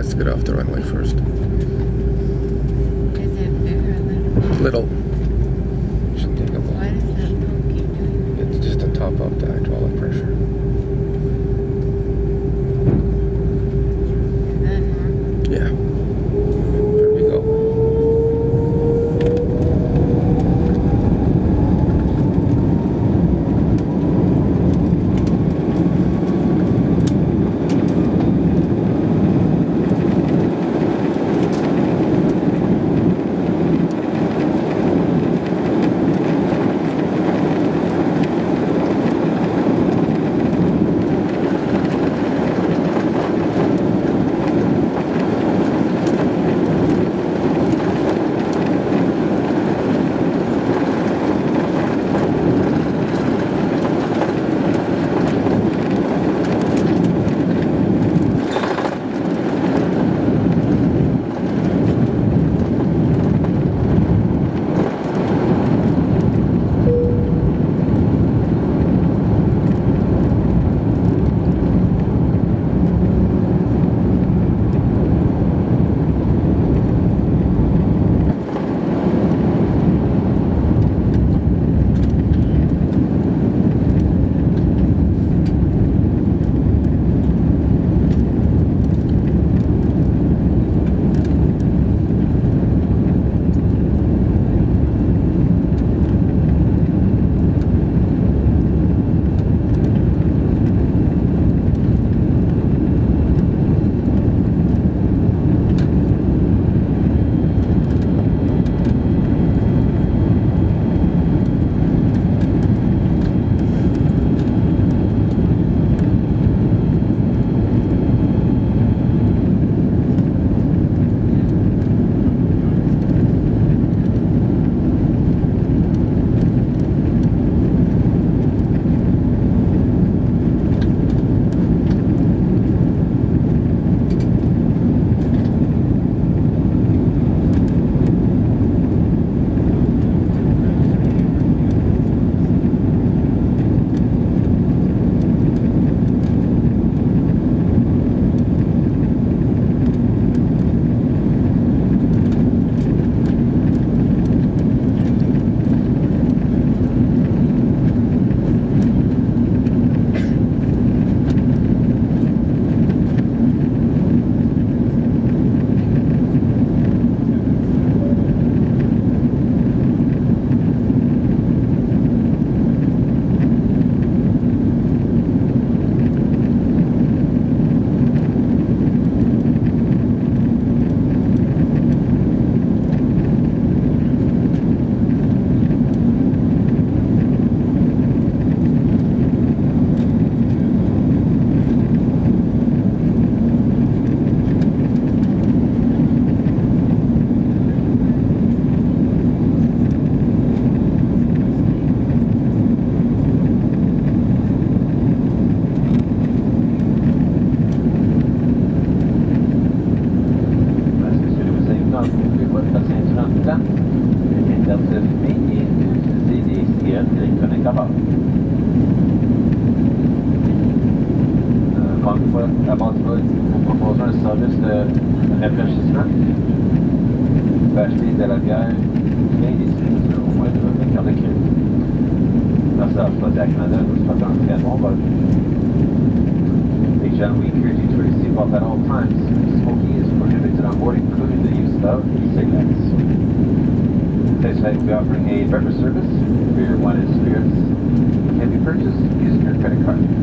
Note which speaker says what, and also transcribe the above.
Speaker 1: has to get off the runway first.
Speaker 2: Is it big or little?
Speaker 1: Little. Shouldn't take a
Speaker 2: Why does that keep doing
Speaker 1: It's just to top up the hydraulic
Speaker 3: vous proposer un service de rafraîchissement. Tu peux acheter de la bière bien décidée, au moins de votre carte de crédit. Dans ça, je pas à Canada, c'est pas tant très bon, but they generally encourage you to receive up at all times. Smoking is prohibited on board, including the use of e-cigarettes. This site will be offering a breakfast service. Beer, wine, and spirits can be purchased using your credit card.